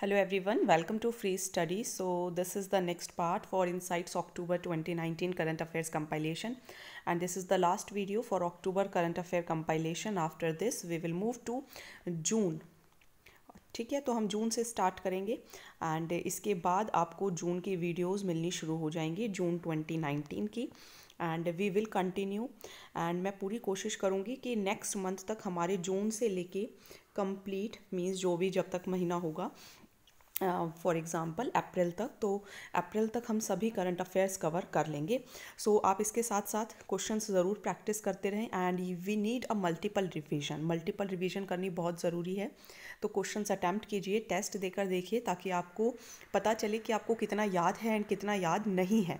Hello everyone welcome to free study so this is the next part for Insights October 2019 current affairs compilation and this is the last video for October current affair compilation after this we will move to June ठीक है तो हम June से start करेंगे। And इसके बाद आपको जून की वीडियोज़ मिलनी शुरू हो जाएँगी जून ट्वेंटी नाइनटीन की। And we will continue and मैं पूरी कोशिश करूँगी कि नेक्स्ट मंथ तक हमारे जून से लेके कंप्लीट मीन्स जो भी जब तक महीना होगा फॉर एग्ज़ाम्पल अप्रैल तक तो अप्रैल तक हम सभी करंट अफेयर्स कवर कर लेंगे। सो so, आप इसके साथ साथ क्वेश्चंस ज़रूर प्रैक्टिस करते रहें and we need a multiple revision multiple revision करनी बहुत ज़रूरी है। तो क्वेश्चंस अटैम्प्ट कीजिए टेस्ट देकर देखिए ताकि आपको पता चले कि आपको कितना याद है एंड कितना याद नहीं है।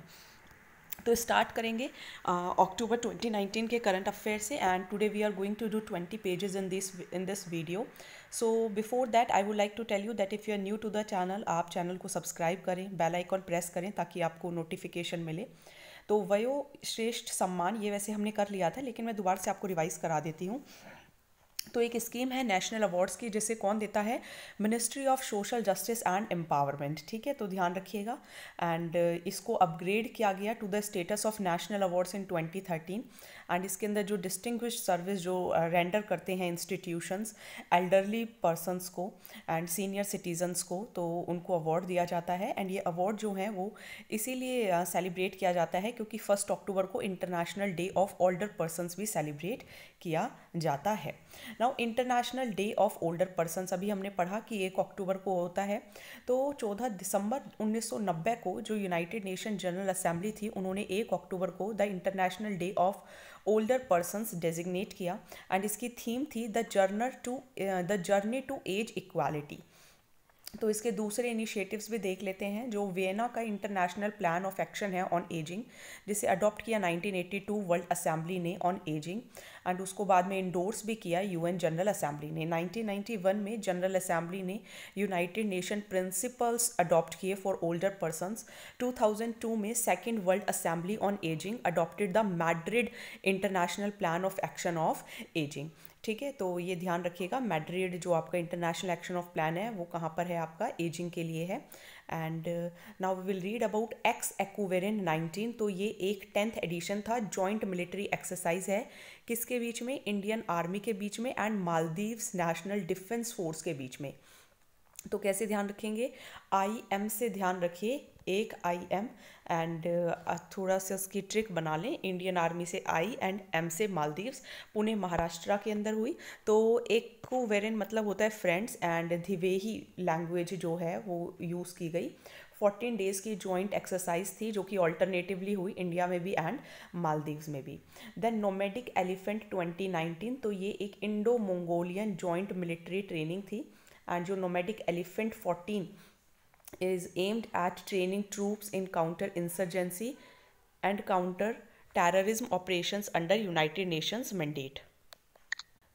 तो स्टार्ट करेंगे अक्टूबर uh, 2019 के करंट अफेयर से and today we are going to do 20 pages in this in this video so before that I would like to tell you that if you are new to the channel आप channel को subscribe करें bell icon press करें ताकि आपको notification मिले। तो वयो श्रेष्ठ सम्मान, ये वैसे हमने कर लिया था, लेकिन मैं दोबारा से आपको रिवाइज करा देती हूँ। तो एक स्कीम है नेशनल अवार्ड्स की, जिसे कौन देता है? Ministry of social justice and empowerment, ठीक है? तो ध्यान रखिएगा। एंड इसको अपग्रेड किया गया to the status of national awards in 2013 and इसके अंदर जो डिस्टिंग्विश सर्विस जो रेंडर करते हैं इंस्टीट्यूशंस एल्डरली पर्सनस को एंड सीनियर सिटीजन्स को तो उनको अवार्ड दिया जाता है। एंड ये अवार्ड जो है, वो इसीलिए सेलिब्रेट किया जाता है क्योंकि फ़र्स्ट अक्टूबर को international day of older persons भी सेलिब्रेट किया जाता है। Now international day of older person अभी हमने पढ़ा कि एक अक्टूबर को होता है। तो चौदह दिसंबर 1990 को जो यूनाइटेड नेशन जनरल असेंबली थी, उन्होंने एक अक्टूबर को the international day of older persons designate किया। एंड इसकी थीम थी the journey to the journey to age equality तो इसके दूसरे इनिशिएटिव्स भी देख लेते हैं, जो वियना का इंटरनेशनल प्लान ऑफ़ एक्शन है ऑन एजिंग जिसे अडॉप्ट किया 1982 वर्ल्ड असेंबली ने ऑन एजिंग एंड उसको बाद में इंडोर्स भी किया यूएन जनरल असेंबली ने। 1991 में जनरल असेंबली ने यूनाइटेड नेशन प्रिंसिपल्स अडॉप्ट किए फॉर ओल्डर पर्सनस 2002 में second world assembly on ageing adopted the Madrid international plan of action of ageing ठीक है? तो ये ध्यान रखिएगा, मैड्रिड जो आपका इंटरनेशनल एक्शन ऑफ़ प्लान है, वो कहाँ पर है आपका? एजिंग के लिए है। And now we will read about ex Ekuverin 19 तो ये एक टेंथ एडिशन था जॉइंट मिलिट्री एक्सरसाइज है। किसके बीच में? इंडियन आर्मी के बीच में and Maldives national defence force के बीच में। तो कैसे ध्यान रखेंगे? आई एम से ध्यान रखिए, एक आई एम एंड थोड़ा सा उसकी ट्रिक बना लें। इंडियन आर्मी से आई एंड एम से मालदीव्स पुणे, महाराष्ट्र के अंदर हुई। तो एक को वेरियन मतलब होता है फ्रेंड्स एंड धिवेही लैंग्वेज जो है, वो यूज़ की गई। फोर्टीन डेज़ की जॉइंट एक्सरसाइज थी, जो कि ऑल्टरनेटिवली हुई इंडिया में भी एंड मालदीव्स में भी। देन नोमेडिक एलिफेंट 2019 तो ये एक Indo Mongolian joint military training थी। एंड जो nomadic elephant fourteen is aimed at training troops in counter insurgency and counter terrorism operations under United Nations mandate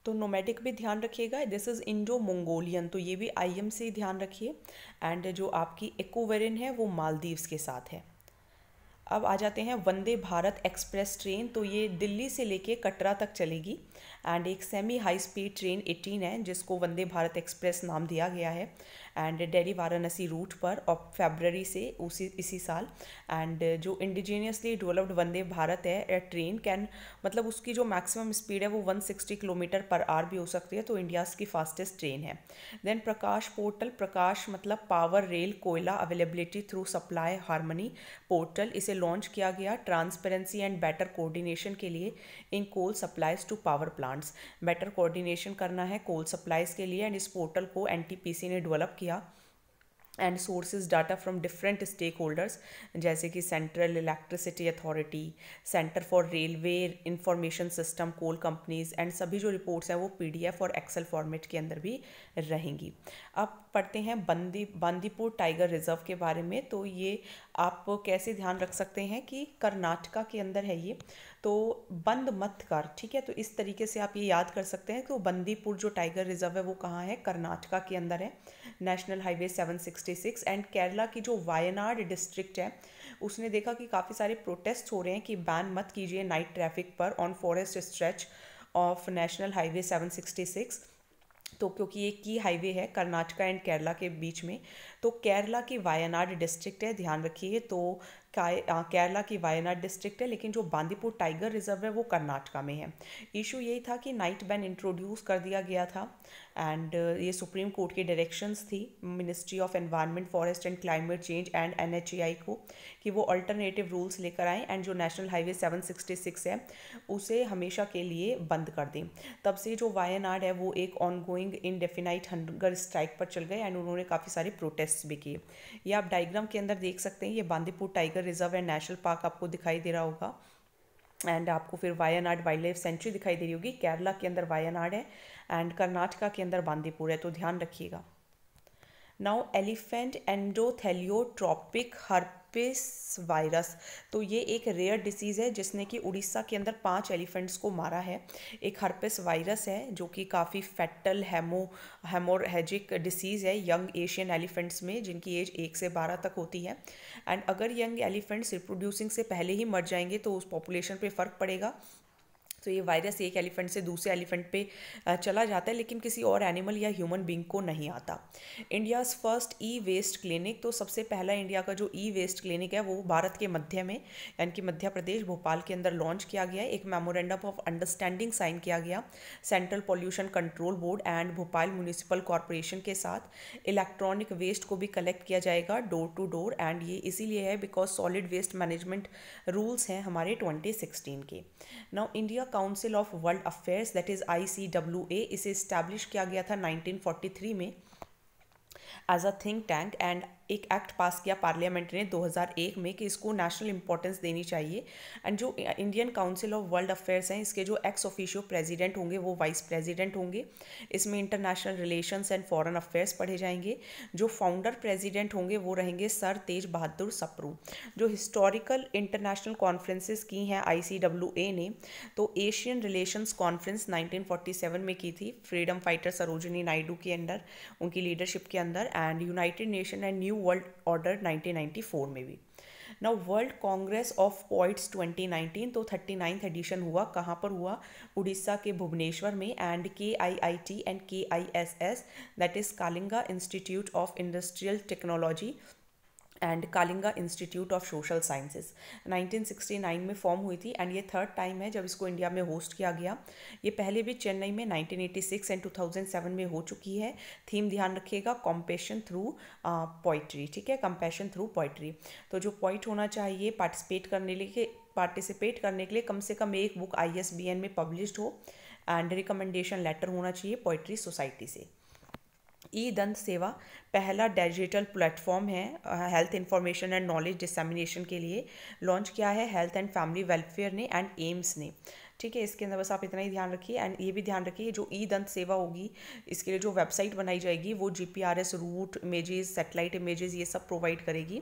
तो नोमेटिक भी ध्यान रखिएगा दिस इज़ इंडो मंगोलियन तो ये भी आई एम से ध्यान रखिए एंड जो आपकी इकोवेरिन है वो मालदीव्स के साथ है। अब आ जाते हैं वंदे भारत एक्सप्रेस ट्रेन। तो ये दिल्ली से लेके कटरा तक चलेगी। एंड एक सेमी हाई स्पीड ट्रेन 18 है, जिसको वंदे भारत एक्सप्रेस नाम दिया गया है। एंड डेली वाराणसी रूट पर और फेबररी से उसी, इसी साल. एंड जो इंडिजीनियसली डेवलप्ड वंदे भारत है ट्रेन कैन मतलब उसकी जो मैक्सिमम स्पीड है वो 160 किलोमीटर पर आर भी हो सकती है तो इंडियाज़ की फास्टेस्ट ट्रेन है. देन प्रकाश पोर्टल प्रकाश मतलब power rail koyla availability through supply harmony portal इसे लॉन्च किया गया ट्रांसपेरेंसी एंड बेटर कोऑर्डिनेशन के लिए in coal supplies to power plants better coordination करना है कोल सप्लाईज के लिए एंड इस पोर्टल को एन ने डेवलप किया and sources data from different stakeholders जैसे कि central electricity authority centre for railway information system coal companies and सभी जो रिपोर्ट्स हैं वो पीडीएफ और एक्सेल फॉर्मेट के अंदर भी रहेंगी। अब पढ़ते हैं बंदी, बांदीपुर टाइगर रिज़र्व के बारे में। तो ये आप कैसे ध्यान रख सकते हैं कि कर्नाटका के अंदर है ये? तो बंद मत कर, ठीक है? तो इस तरीके से आप ये याद कर सकते हैं कि वो बंदीपुर जो टाइगर रिज़र्व है वो कहाँ है? कर्नाटका के अंदर है, नेशनल हाईवे 766 एंड केरला की जो वायनाड डिस्ट्रिक्ट है, उसने देखा कि काफ़ी सारे प्रोटेस्ट हो रहे हैं कि बैन मत कीजिए नाइट ट्रैफ़िक पर on forest stretch of national highway 766 तो क्योंकि ये की हाईवे है, कर्नाटका एंड केरला के बीच में तो केरला की वायनाड डिस्ट्रिक्ट है, ध्यान रखिए तो केरला की वायनाड डिस्ट्रिक्ट है, लेकिन जो बांदीपुर टाइगर रिज़र्व है, वो कर्नाटका में है। इशू यही था कि नाइट बैन इंट्रोड्यूस कर दिया गया था एंड ये सुप्रीम कोर्ट की डायरेक्शंस थी ministry of environment forest and climate change and N को, कि वो अल्टरनेटिव रूल्स लेकर आएँ एंड जो नेशनल हाईवे 766 है, उसे हमेशा के लिए बंद कर दें। तब से जो वायनाड है, वो एक on going indefinite hunger strike पर चल गए एंड उन्होंने काफ़ी सारे प्रोटेस्ट भी किए। ये आप डाइग्राम के अंदर देख सकते हैं, ये Bandipur tiger reserve and national park आपको दिखाई दे रहा होगा। एंड आपको फिर वायनाड वाइल्ड लाइफ सेंचुरी दिखाई दे रही होगी। केरला के अंदर वायनाड है एंड कर्नाटका के अंदर बांदीपुर है तो ध्यान रखिएगा। Now elephant endotheliotropic herpes virus. तो ये एक रेयर डिसीज़ है, जिसने कि उड़ीसा के अंदर पाँच एलिफेंट्स को मारा है। एक हर्पिस वायरस है, जो कि काफ़ी फैटल हेमो हेमोरहेजिक डिसीज़ है यंग एशियन एलिफेंट्स में, जिनकी एज एक से बारह तक होती है। एंड अगर यंग एलिफेंट्स रिप्रोड्यूसिंग से पहले ही मर जाएँगे तो उस पॉपुलेशन पर फ़र्क पड़ेगा। तो ये वायरस एक एलिफेंट से दूसरे एलिफेंट पे चला जाता है, लेकिन किसी और एनिमल या ह्यूमन बींग को नहीं आता। India's first e waste clinic तो सबसे पहला इंडिया का जो ई वेस्ट क्लिनिक है, वो भारत के मध्य में, यानी कि मध्य प्रदेश, भोपाल के अंदर लॉन्च किया गया एक मेमोरेंडम ऑफ़ अंडरस्टैंडिंग साइन किया गया। Central pollution control board and Bhopal municipal corporation के साथ इलेक्ट्रॉनिक वेस्ट को भी कलेक्ट किया जाएगा डोर टू डोर एंड ये इसीलिए है because solid waste management rules हैं हमारे ट्वेंटी के। Now India council of world affairs that is I इसे इस्टेब्लिश किया गया था 1943 में as a think tank and एक एक्ट पास किया पार्लियामेंट ने 2001 में कि इसको नेशनल इंपॉर्टेंस देनी चाहिए। एंड जो Indian council of world affairs हैं, इसके जो एक्स ऑफिशियो प्रेसिडेंट होंगे, वो वाइस प्रेसिडेंट होंगे। इसमें international relations and foreign affairs पढ़े जाएँगे। जो फाउंडर प्रेसिडेंट होंगे, वो रहेंगे सर तेज बहादुर सप्रू। जो हिस्टोरिकल इंटरनेशनल कॉन्फ्रेंसेस की हैं ICWA ने तो एशियन रिलेशंस कॉन्फ्रेंस नाइनटीन में की थी फ्रीडम फाइटर सरोजनी नायडू के अंडर उनकी लीडरशिप के अंदर। And United Nation and new world order 1994 में भी। Now world congress of poets 2019 तो थर्टी नाइन्थ एडिशन हुआ। कहाँ पर हुआ? उड़ीसा के भुवनेश्वर में and K I I T and K I S S that is Kalinga institute of industrial technology and Kalinga institute of social sciences 1969 में form हुई थी एंड ये थर्ड टाइम है जब इसको इंडिया में होस्ट किया गया। ये पहले भी चेन्नई में 1986 एंड 2007 में हो चुकी है। थीम ध्यान रखिएगा कॉम्पेशन थ्रू पोइट्री ठीक है? कंपेशन थ्रू पोइट्री तो जो पॉइंट होना चाहिए पार्टिसिपेट करने लिए पार्टिसिपेट करने के लिए कम से कम एक बुक आई में पब्लिश्ड हो एंड रिकमेंडेशन लेटर होना चाहिए पोइट्री सोसाइटी से। ई दंत सेवा पहला डिजिटल प्लेटफॉर्म है health information and knowledge dissemination के लिए लॉन्च किया है हेल्थ एंड फैमिली वेलफेयर ने एंड एम्स ने। ठीक है, इसके अंदर बस आप इतना ही ध्यान रखिए एंड ये भी ध्यान रखिए जो ई दंत सेवा होगी, इसके लिए जो वेबसाइट बनाई जाएगी, वो जी रूट इमेजेस सेटेलाइट इमेजेस ये सब प्रोवाइड करेगी।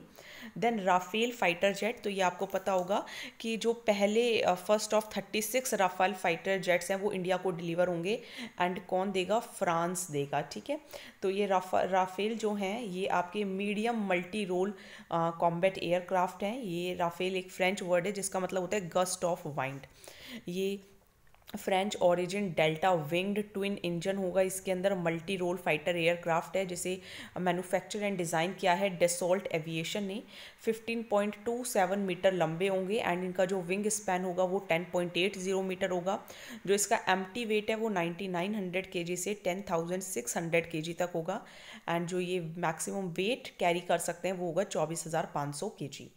देन राफेल फाइटर जेट तो ये आपको पता होगा कि जो पहले first of thirty six Rafale fighter jets हैं, वो इंडिया को डिलीवर होंगे एंड कौन देगा? फ्रांस देगा, ठीक है? तो ये राफा राफेल जो हैं, ये आपके medium multi role combat aircraft हैं। ये राफेल एक फ्रेंच वर्ड है, जिसका मतलब होता है गस्ट ऑफ़ वाइंड ये French origin delta winged twin engine होगा। इसके अंदर मल्टी रोल फाइटर एयरक्राफ्ट है, जिसे मैन्युफैक्चर एंड डिज़ाइन किया है डेसोल्ट एविएशन ने। 15.27 मीटर लंबे होंगे एंड इनका जो विंग स्पैन होगा वो 10.80 मीटर होगा। जो इसका एम वेट है वो 9900 केजी से 10600 केजी तक होगा। एंड जो ये मैक्सिमम वेट कैरी कर सकते हैं वो होगा 24500 केजी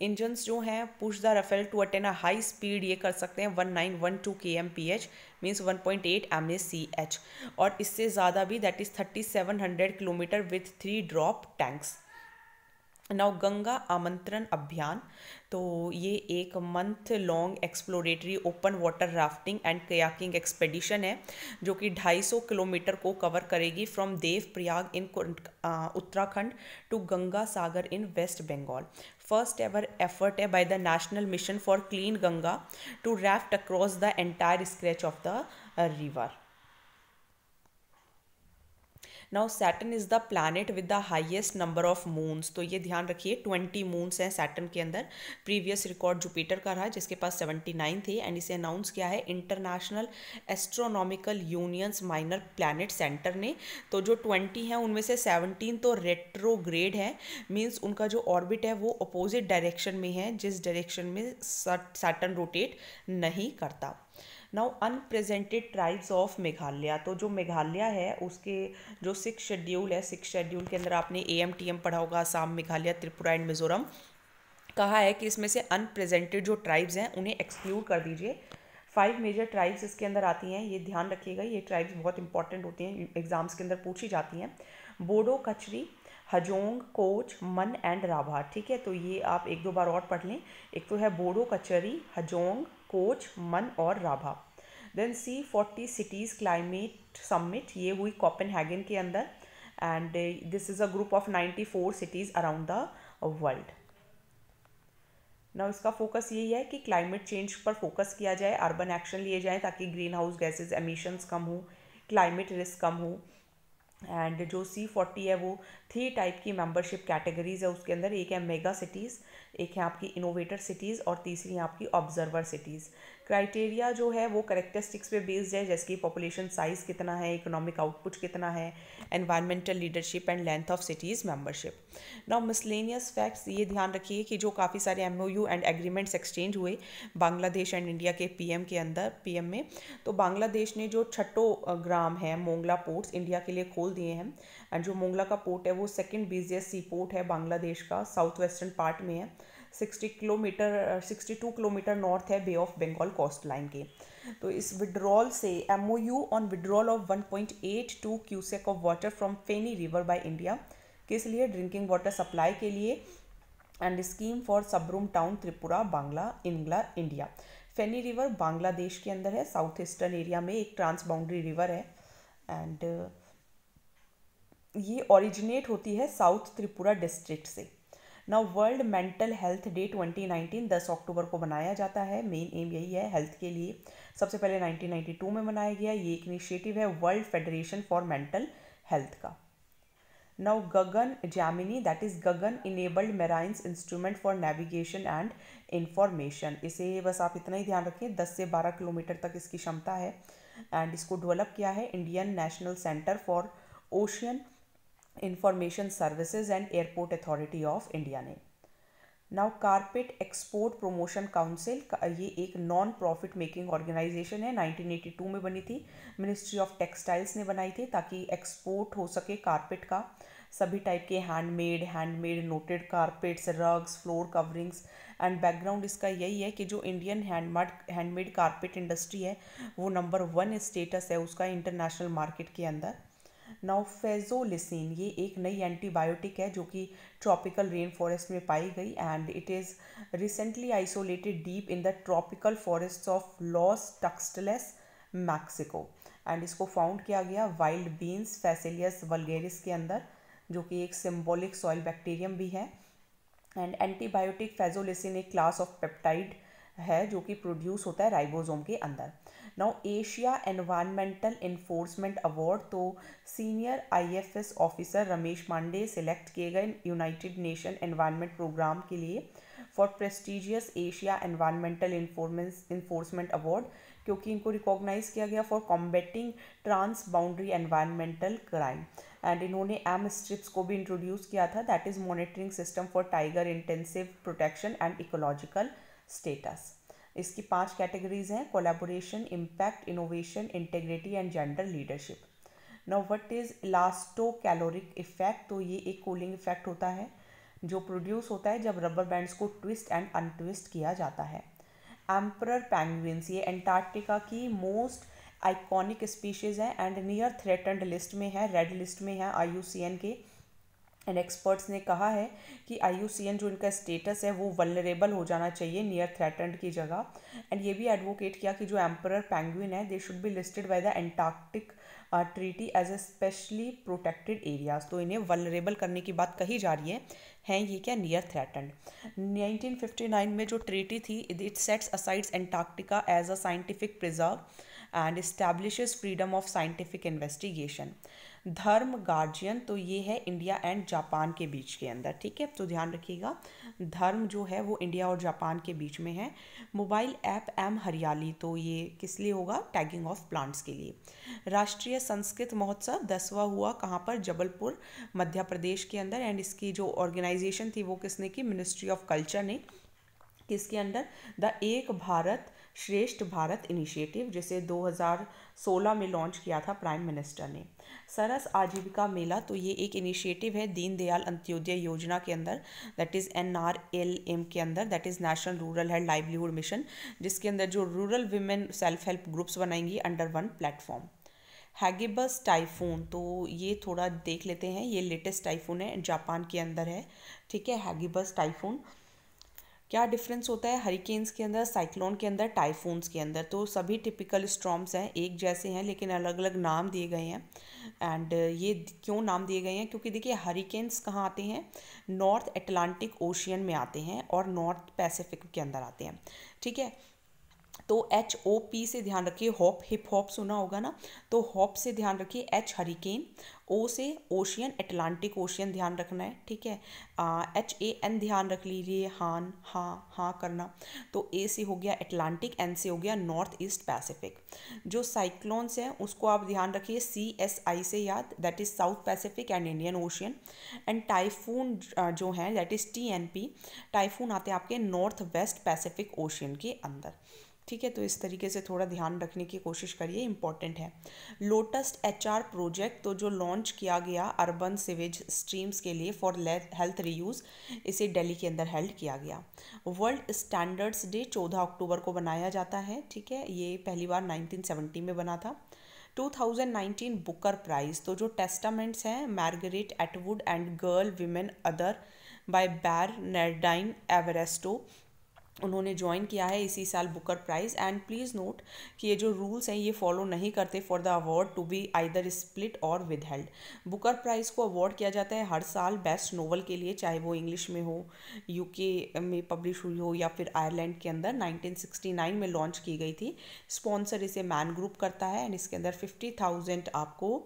इंजन्स जो हैं push the Rafale to attain a high speed ये कर सकते हैं 1912 के M P H means 1.8 M S C H और इससे ज़्यादा भी that is 3700 kilometre with three drop tanks now Ganga Amantran Abhiyan तो ये एक month long exploratory open water rafting and kayaking expedition है, जो कि 250 किलोमीटर को कवर करेगी from Devprayag in Uttarakhand to Ganga Sagar in west Bengal first ever effort eh, by the National Mission for Clean Ganga to raft across the entire stretch of the uh, river. Now Saturn is the planet with the highest number of moons तो ये ध्यान रखिए twenty moons हैं Saturn के अंदर। Previous record Jupiter का रहा, जिसके पास सेवेंटी नाइन थे एंड इसे अनाउंस किया है international astronomical unions minor planet centre ने। तो जो ट्वेंटी हैं, उनमें से सेवनटीन तो रेट्रोग्रेड है मीन्स उनका जो ऑर्बिट है, वो अपोजिट डायरेक्शन में है, जिस डायरेक्शन में सैटन रोटेट नहीं करता। Now unrepresented tribes of Meghalaya तो जो मेघालय है, उसके जो सिक्स शेड्यूल है सिक्स शेड्यूल के अंदर आपने ए एम टी एम पढ़ा होगा, आसाम, मेघालय, त्रिपुरा एंड मिजोरम। कहा है कि इसमें से अनप्रेजेंटेड जो ट्राइब्स हैं, उन्हें एक्सक्लूड कर दीजिए। फाइव मेजर ट्राइब्स इसके अंदर आती हैं, ये ध्यान रखिएगा, ये ट्राइब्स बहुत इंपॉर्टेंट होती हैं एग्ज़ाम्स के अंदर पूछी जाती हैं। बोडो कचरी हजोंग कोच मन एंड राभा ठीक है? तो ये आप एक दो बार और पढ़ लें। एक तो है बोडो कचरी हजोंग कोच, मन और Rabha. Then C forty cities climate summit ये हुई कॉपन के अंदर। And this is a group of ninety four cities around the world ना इसका फोकस यही है कि क्लाइमेट चेंज पर फोकस किया जाए अर्बन एक्शन लिए जाए ताकि ग्रीन हाउस गैसेज एमिशंस कम हो क्लाइमेट रिस्क कम हो। एंड जो सी फोर्टी है, वो थ्री टाइप की मेंबरशिप कैटेगरीज है, उसके अंदर एक है मेगा सिटीज़ एक है आपकी इनोवेटर सिटीज़ और तीसरी है आपकी ऑब्जर्वर सिटीज़ क्राइटेरिया जो है वो करेक्टरिस्टिक्स पे बेस्ड है, जैसे कि पॉपुलेशन साइज़ कितना है इकोनॉमिक आउटपुट कितना है environmental leadership and length of cities membership now miscellaneous facts ये ध्यान रखिए कि जो काफ़ी सारे एमओयू एंड एग्रीमेंट्स एक्सचेंज हुए बांग्लादेश एंड इंडिया के पीएम के अंदर पीएम में तो बांग्लादेश ने जो छठो ग्राम है, मोंगला पोर्ट्स इंडिया के लिए खोल दिए हैं एंड जो मोंगला का पोर्ट है, वो सेकेंड बिजिएस्ट सी पोर्ट है बांग्लादेश का साउथ वेस्टर्न पार्ट में है। Sixty kilometre, sixty two kilometre north है bay of Bengal coast line के। तो इस विड्रॉल से M O U on withdrawal of one point eight two cusec of water from Feni river by India किस लिए? Drinking water supply के लिए। And scheme for Sabroom town Tripura Bangla इंग्ला India Feni river Bangladesh के अंदर है साउथ ईस्टर्न एरिया में एक ट्रांस बाउंड्री रिवर है। एंड ये ओरिजिनेट होती है साउथ त्रिपुरा डिस्ट्रिक्ट से। Now world mental health day 2019 10 अक्टूबर को मनाया जाता है। मेन एम यही है, हेल्थ के लिए। सबसे पहले 1992 में मनाया गया। ये एक इनिशिएटिव है world federation for mental health का। Now Gagan Gemini that is Gagan enabled mariners instrument for navigation and information इसे बस आप इतना ही ध्यान रखिए 10 से 12 किलोमीटर तक इसकी क्षमता है। एंड इसको डेवलप किया है Indian national centre for ocean information services and airport authority of India ने। Now carpet export promotion council ये एक नॉन प्रॉफिट मेकिंग ऑर्गेनाइजेशन है 1982 में बनी थी। मिनिस्ट्री ऑफ़ टेक्सटाइल्स ने बनाई थी ताकि एक्सपोर्ट हो सके कारपेट का। सभी टाइप के handmade handmade knotted carpets rugs floor coverings and background इसका यही है कि जो Indian handmade handmade carpet industry है, वो नंबर वन स्टेटस है उसका इंटरनेशनल मार्केट के अंदर। नाउ फेजोलिसिन, ये एक नई एंटीबायोटिक है जो कि ट्रॉपिकल रेन फॉरेस्ट में पाई गई and it is recently isolated deep in the tropical forest of Los Tuxtlas Mexico and इसको फाउंड किया गया वाइल्ड बीन्स फैसेलियस वलगेरिस के अंदर, जो कि एक सिम्बोलिक सॉइल बैक्टीरियम भी है। एंड एंटीबायोटिक फेजोलिसिन एक क्लास ऑफ़ पेप्टाइड है जो कि प्रोड्यूस होता है राइबोसोम के अंदर। Now Asia environmental enforcement award तो senior IFS officer Ramesh Pandey select किए गए यूनाइटेड नेशन एनवायरमेंट प्रोग्राम के लिए for prestigious Asia environmental enforcement enforcement award क्योंकि इनको रिकॉग्नाइज किया गया for combating transboundary environmental crime and इन्होंने एम स्ट्रिप्स को भी इंट्रोड्यूस किया था that is monitoring system for tiger intensive protection and ecological status इसकी पाँच कैटेगरीज हैं collaboration impact innovation integrity and gender leadership now what is elastocaloric effect तो ये एक कूलिंग इफ़ेक्ट होता है, जो प्रोड्यूस होता है जब रबर बैंड्स को ट्विस्ट एंड अनट्विस्ट किया जाता है। एम्पर पैंगविन्स ये एंटार्क्टिका की मोस्ट आइकॉनिक स्पीशीज़ हैं एंड नियर थ्रेटन्ड लिस्ट में है रेड लिस्ट में है आईयूसीएन के एंड एक्सपर्ट्स ने कहा है कि आईयूसीएन जो इनका स्टेटस है, वो वलरेबल हो जाना चाहिए नियर थ्रेटेंड की जगह। एंड ये भी एडवोकेट किया कि जो एम्पर पैंगविन है they should be listed by the Antarctic treaty as a specially protected areas तो इन्हें वलरेबल करने की बात कही जा रही है। हैं ये क्या? नियर थ्रेटन्ड 1959 में जो ट्रीटी थी it sets asides Antarctica as a scientific preserve and establishes freedom of scientific investigation Dharma guardian तो ये है इंडिया एंड जापान के बीच के अंदर, ठीक है? तो ध्यान रखिएगा, धर्म जो है वो इंडिया और जापान के बीच में है। मोबाइल ऐप एम हरियाली तो ये किस लिए होगा? टैगिंग ऑफ़ प्लांट्स के लिए। राष्ट्रीय संस्कृत महोत्सव दसवा हुआ कहाँ पर? जबलपुर, मध्य प्रदेश के अंदर। एंड इसकी जो ऑर्गेनाइजेशन थी वो किसने की? मिनिस्ट्री ऑफ़ कल्चर ने। किसके under the Ek Bharat Shreshtha Bharat initiative जिसे 2016 में लॉन्च किया था प्राइम मिनिस्टर ने। सरस आजीविका मेला तो ये एक इनिशिएटिव है दीनदयाल अंत्योदय योजना के अंदर that is N R L M के अंदर that is national rural health livelihood mission जिसके अंदर जो rural women self help groups बनाएँगी under one platform Hagibis typhoon तो ये थोड़ा देख लेते हैं, ये लेटेस्ट टाइफून है जापान के अंदर है, ठीक है हैगिबस टाइफून क्या डिफरेंस होता है हरिकेन्स के अंदर साइक्लोन के अंदर टाइफून्स के अंदर? तो सभी टिपिकल स्ट्रॉम्स हैं, एक जैसे हैं, लेकिन अलग अलग नाम दिए गए हैं। एंड ये क्यों नाम दिए गए हैं? क्योंकि देखिए हरिकेन्स कहाँ आते हैं? नॉर्थ एटलांटिक ओशियन में आते हैं और नॉर्थ पैसिफिक के अंदर आते हैं। ठीक है? तो एच ओ पी से ध्यान रखिए, हॉप, हिप हॉप सुना होगा ना? तो हॉप से ध्यान रखिए एच हरिकेन ओ से ओशियन एटलांटिक ओशियन ध्यान रखना है, ठीक है? एच ए एन ध्यान रख लीजिए, हान हाँ हाँ करना। तो ए से हो गया एटलांटिक एन से हो गया नॉर्थ ईस्ट पैसिफिक जो साइक्लोन्स हैं, उसको आप ध्यान रखिए सी एस आई से याद that is south Pacific and Indian ocean and typhoon जो हैं that is T N P typhoon आते हैं आपके नॉर्थ वेस्ट पैसिफिक ओशियन के अंदर। ठीक है तो इस तरीके से थोड़ा ध्यान रखने की कोशिश करिए इंपॉर्टेंट है। लोटस एच आर प्रोजेक्ट तो जो लॉन्च किया गया अर्बन सिवेज स्ट्रीम्स के लिए फॉर हेल्थ रीयूज़ इसे दिल्ली के अंदर हेल्ड किया गया। वर्ल्ड स्टैंडर्ड्स डे चौदह अक्टूबर को बनाया जाता है, ठीक है, ये पहली बार 1970 में बना था। 2019 बुकर प्राइज़ तो जो टेस्टामेंट्स हैं Margaret Atwood and girl women other by Bernardine Evaristo उन्होंने ज्वाइन किया है इसी साल Booker prize and please note कि ये जो रूल्स हैं, ये फॉलो नहीं करते for the award to be either split और विद हेल्ड बुकर प्राइज़ को अवार्ड किया जाता है हर साल बेस्ट नोवल के लिए, चाहे वो इंग्लिश में हो यूके में पब्लिश हुई हो या फिर आयरलैंड के अंदर 1969 में लॉन्च की गई थी। स्पॉन्सर इसे मैन ग्रुप करता है एंड इसके अंदर फिफ्टी थाउज़ेंड आपको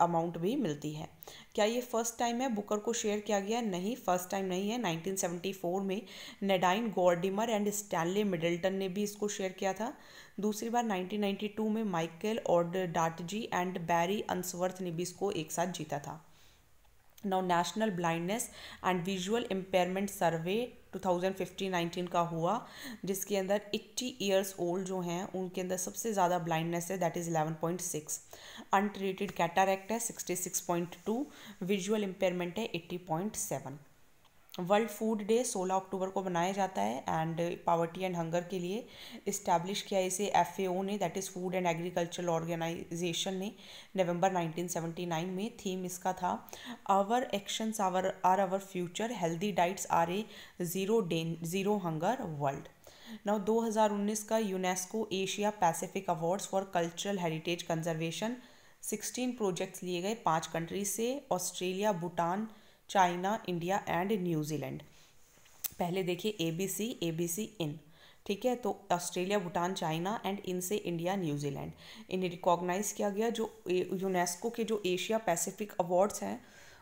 अमाउंट भी मिलती है। क्या ये फ़र्स्ट टाइम है? बुकर को शेयर किया गया? नहीं फ़र्स्ट टाइम नहीं है। 1974 में Nadine Gordimer and Stanley Middleton ने भी इसको शेयर किया था। दूसरी बार 1992 में माइकल और डाटजी एंड बैरी अंसवर्थ ने भी इसको एक साथ जीता था। Now national blindness and visual impairment survey 2015-19 का हुआ, जिसके अंदर 80 ईयर्स ओल्ड जो हैं, उनके अंदर सबसे ज़्यादा ब्लाइंडनेस है दैट इज़ 11.6 अनट्रीटेड कैटारेक्ट है 66.2 विजुअल इम्पेयरमेंट है 80.7 वर्ल्ड फ़ूड डे 16 अक्टूबर को मनाया जाता है एंड पावर्टी एंड हंगर के लिए इस्टेब्लिश किया इसे एफ़ ने that is food and agricultural organisation ने, नवंबर 1979 में थीम इसका था our actions our are our future healthy diets are a zero zero hunger world now 2019 का UNESCO Asia Pacific awards for cultural heritage conservation 16 projects लिए गए, पाँच countries से Australia Bhutan China, India and New Zealand पहले देखिए A B C A B C इन, ठीक है? तो ऑस्ट्रेलिया, भूटान, चाइना एंड इनसे इंडिया न्यूजीलैंड इन्हें रिकॉग्नाइज किया गया जो यूनेस्को के जो एशिया पैसिफिक अवार्ड्स हैं,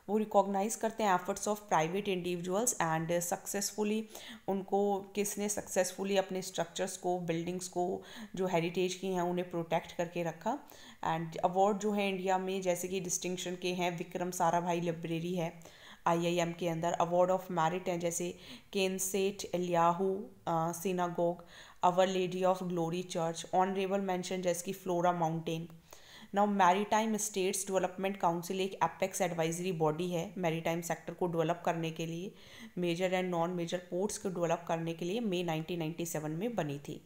वो रिकॉग्नाइज करते हैं efforts of private individuals and successfully उनको किसने सक्सेसफुली अपने स्ट्रक्चर्स को बिल्डिंग्स को जो हेरिटेज की हैं, उन्हें प्रोटेक्ट करके रखा। एंड अवार्ड जो है इंडिया में, जैसे कि डिस्टिंक्शन के हैं विक्रम साराभाई लाइब्रेरी है आईआईएम के अंदर अवार्ड ऑफ़ मेरिट हैं, जैसे Knesset Eliyahoo synagogue our lady of glory church honourable mention जैसे कि Flora fountain now maritime states development council एक एपेक्स एडवाइजरी बॉडी है मैरीटाइम सेक्टर को डेवलप करने के लिए. Major and non major ports को डेवलप करने के लिए मई 1997 में बनी थी.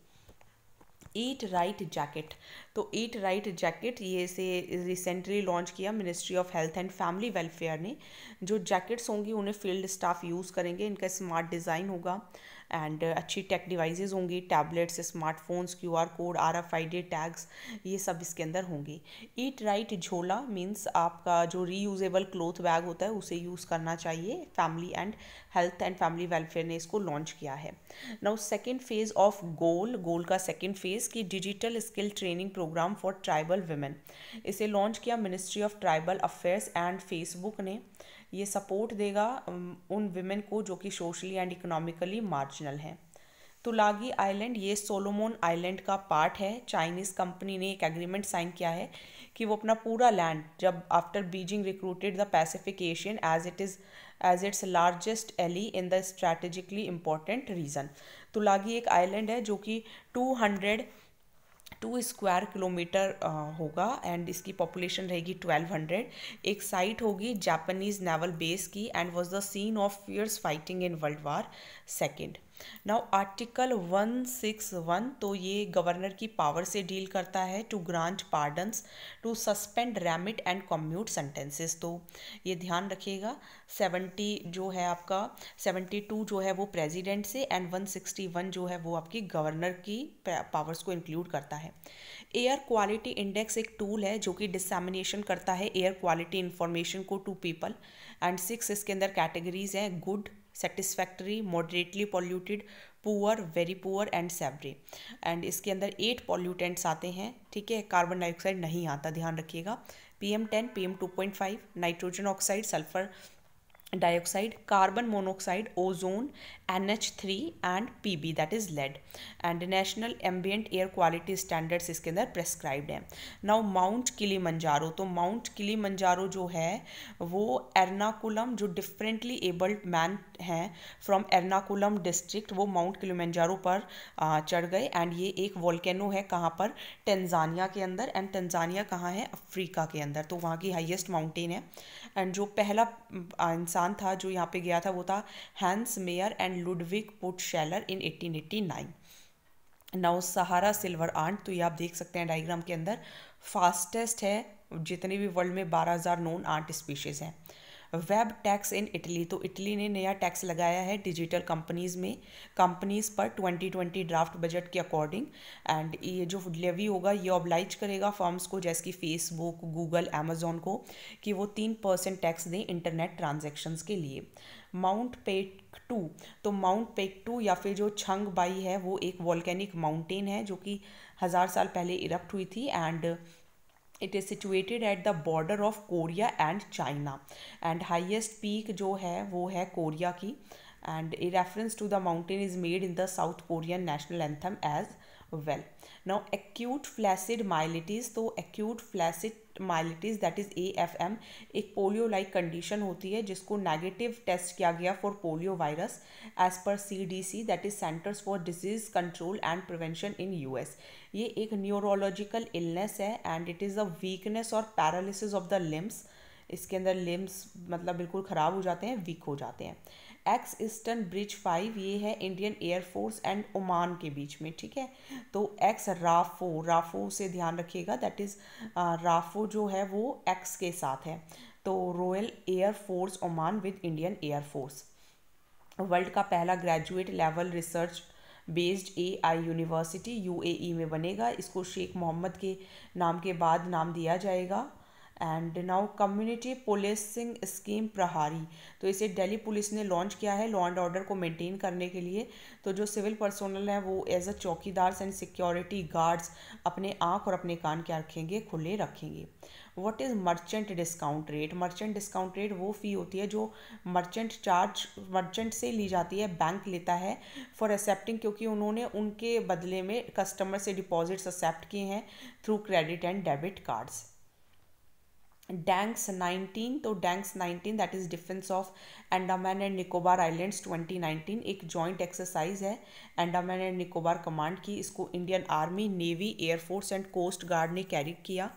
ईट राइट जैकेट तो ईट राइट जैकेट ये से रिसेंटली लॉन्च किया ministry of health and family welfare ने। जो जैकेट्स होंगी, उन्हें फ़ील्ड स्टाफ यूज़ करेंगे। इनका स्मार्ट डिज़ाइन होगा। एंड अच्छी टेक डिवाइसेस होंगी tablets smartphones Q R code R F I D tags ये सब इसके अंदर होंगे। ईट राइट झोला मीन्स आपका जो रीयूजेबल क्लोथ बैग होता है, उसे यूज़ करना चाहिए। Family and health and family welfare ने इसको लॉन्च किया है। Now second phase of goal goal का सेकेंड फ़ेज़ की digital skill training programme for tribal women इसे लॉन्च किया ministry of tribal affairs and Facebook ने। ये सपोर्ट देगा उन विमेन को जो कि सोशली एंड इकोनॉमिकली मार्जिनल हैं। तुलागी आइलैंड ये सोलोमोन आइलैंड का पार्ट है। चाइनीज़ कंपनी ने एक एग्रीमेंट साइन किया है कि वो अपना पूरा लैंड जब after Beijing recruited the Pacific Asian as it is as its largest ally in the strategically important region Tulagi एक आइलैंड है जो कि two hundred two square kilometre होगा एंड इसकी पॉपुलेशन रहेगी ट्वेल्व हंड्रेड एक साइट होगी जापानीज नेवल बेस की and was the scene of fierce fighting in world war second now article 161 तो ये गवर्नर की पावर से डील करता है to grant pardons to suspend remit and commute sentences तो ये ध्यान रखिएगा 70 जो है आपका 72 जो है वो प्रेसिडेंट से एंड 161 जो है वो आपकी गवर्नर की पावर्स को इंक्लूड करता है। एयर क्वालिटी इंडेक्स एक टूल है जो कि डिसमिनेशन करता है एयर क्वालिटी इंफॉर्मेशन को टू पीपल एंड सिक्स इसके अंदर कैटेगरीज हैं good satisfactory moderately polluted poor very poor and severe and इसके अंदर एट पॉल्यूटेंट्स आते हैं, ठीक है? कार्बन डाइऑक्साइड नहीं आता, ध्यान रखिएगा। P M ten P M two point five nitrogen oxide sulphur dioxide, carbon monoxide, ozone NH3 and PB that is lead. And national ambient air quality standards इसके अंदर prescribed है. Now माउंट किली मंजारो तो mount किली मंजारो जो है, वो एर्नाकुलम जो differently abled man हैं from Ernakulam district वो माउंट किलीमंजारो पर चढ़ गए. एंड ये एक वोल्केनो है कहाँ पर? टेंजानिया के अंदर. एंड टेंजानिया कहाँ है? अफ्रीका के अंदर. तो वहाँ की हाईएस्ट माउंटेन है. एंड जो पहला इंसान था जो यहाँ पे गया था वो था Hans Meyer and Ludwig Purtscheller in 1889 now Sahara silver ant तो ये आप देख सकते हैं डायग्राम के अंदर फास्टेस्ट है जितने भी वर्ल्ड में 12000 नोन आंट स्पीशीज़ हैं। Web tax in Italy. तो इटली ने नया टैक्स लगाया है डिजिटल कंपनीज़ में, कंपनीज़ पर 2020 ड्राफ्ट बजट के अकॉर्डिंग। एंड ये जो लेवी होगा, ये ऑब्लाइज करेगा फर्म्स को, जैसे कि फेसबुक गूगल अमेजोन को, कि वो तीन परसेंट टैक्स दें इंटरनेट ट्रांजेक्शन्स के लिए। माउंट पेक टू तो माउंट पेक टू या फिर जो छंग बाई है, वो एक वॉल्केनिक माउंटेन है, जो कि हज़ार साल पहले इरप्ट हुई थी। And it is situated at the border of Korea and China and highest peak जो है, वो है कोरिया की. And a reference to the mountain is made in the south Korean national anthem as well now acute flaccid myelitis तो acute flaccid myelitis that is A F M एक polio like condition होती है, जिसको negative test किया गया for polio virus as per C D C that is centres for disease control and prevention in U एक neurological illness है and it is a weakness और paralysis of the limbs इसके अंदर limbs मतलब बिल्कुल ख़राब हो जाते हैं वीक हो जाते हैं। एक्स ईस्टर्न ब्रिज फाइव ये है इंडियन एयरफोर्स एंड ओमान के बीच में, ठीक है? तो एक्स राफो राफो से ध्यान रखिएगा दैट इज़ राफो जो है वो एक्स के साथ है। तो royal air force Oman with Indian air force world का पहला graduate level research based A I university U में बनेगा। इसको शेख मोहम्मद के नाम के बाद नाम दिया जाएगा। And now community policing scheme Prahari तो इसे दिल्ली पुलिस ने लॉन्च किया है लॉ एंड ऑर्डर को मेंटेन करने के लिए। तो जो सिविल पर्सोनल हैं वो एज अ चौकीदार एंड सिक्योरिटी गार्ड्स अपने आँख और अपने कान क्या रखेंगे? खुले रखेंगे। What is merchant discount rate merchant discount rate वो फ़ी होती है जो मर्चेंट चार्ज मर्चेंट से ली जाती है बैंक लेता है फॉर एक्सेप्टिंग क्योंकि उन्होंने उनके बदले में कस्टमर से डिपॉजिट्स एक्सेप्ट किए हैं through credit and debit cards DANX 19 तो DANX 19 that is defence of Andaman and Nicobar islands 2019 एक जॉइंट एक्सरसाइज है। अंडमान एंड निकोबार कमांड की, इसको Indian army navy air force and coast guard ने कैरी किया।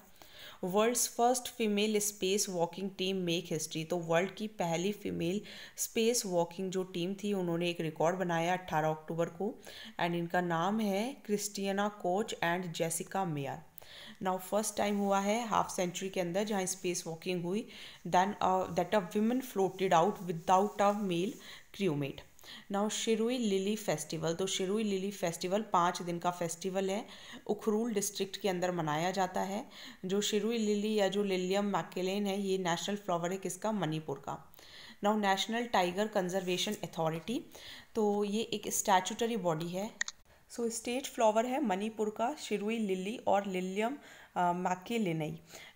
World's first female space walking team make history तो world की पहली female space walking जो टीम थी, उन्होंने एक रिकॉर्ड बनाया 18 अक्टूबर को। एंड इनका नाम है Christina Koch and Jessica Meir now first time हुआ है हाफ़ सेंचुरी के अंदर जहाँ स्पेस वॉकिंग हुई then that a women floated out without a male crewmate now Shirui lily festival तो शिरुई लिली फेस्टिवल पाँच दिन का फेस्टिवल है। उखरूल डिस्ट्रिक्ट के अंदर मनाया जाता है। जो शिरुई लिली या जो लिलियम मैकेलेन है, ये नेशनल फ्लावर है किसका? मणिपुर का। Now national tiger conservation authority तो ये एक स्टैचूटरी बॉडी है। सो स्टेज फ्लावर है मणिपुर का, शिरुई, लिली और lilium mackliniae.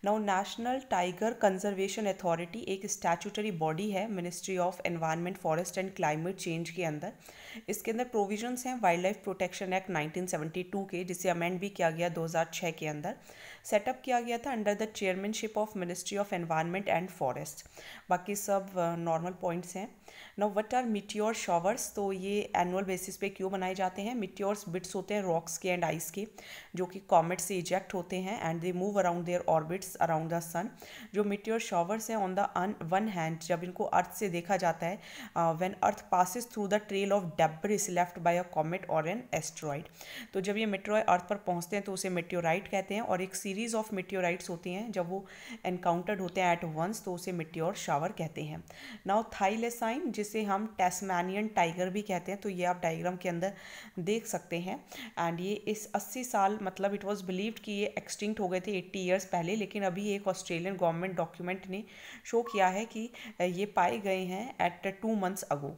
Now national tiger conservation authority एक स्टैचूटरी बॉडी है ministry of environment forest and climate change के अंदर। इसके अंदर प्रोविजंस हैं वाइल्ड लाइफ प्रोटेक्शन एक्ट 1972 के, जिसे अमेंड भी किया गया 2006 के अंदर। सेटअप किया गया था under the chairmanship of ministry of environment and forest. बाकी सब नॉर्मल पॉइंट्स हैं। Now what are meteor showers तो ये एनुअल बेसिस पे क्यों बनाए जाते हैं? मिट्योर्स बिट्स होते हैं रॉक्स के एंड आइस के, जो कि कॉमेट से इजेक्ट होते हैं and they move around their orbits around the sun जो मिट्योर शॉवर्स हैं on the on one hand जब इनको अर्थ से देखा जाता है when earth passes through the trail of debris left by a comet और एन एस्ट्रॉइड तो जब ये मिट्रोय अर्थ पर पहुँचते हैं तो उसे मिट्योराइट कहते हैं और एक सीरीज़ ऑफ़ मिट्योराइट्स होती हैं, जब वो एनकाउंटर्ड होते हैं एट वंस तो उसे मिट्योर शावर कहते हैं। नाउ थाइलेसाइन जिसे हम टेस्मैनियन टाइगर भी कहते हैं तो ये आप डायग्राम के अंदर देख सकते हैं। एंड ये इस 80 साल मतलब इट वॉज़ बिलीव्ड कि ये एक्सटिंक्ट हो गए थे 80 ईयर्स पहले, लेकिन अभी एक ऑस्ट्रेलियन गवर्नमेंट डॉक्यूमेंट ने शो किया है कि ये पाए गए हैं eight two months ago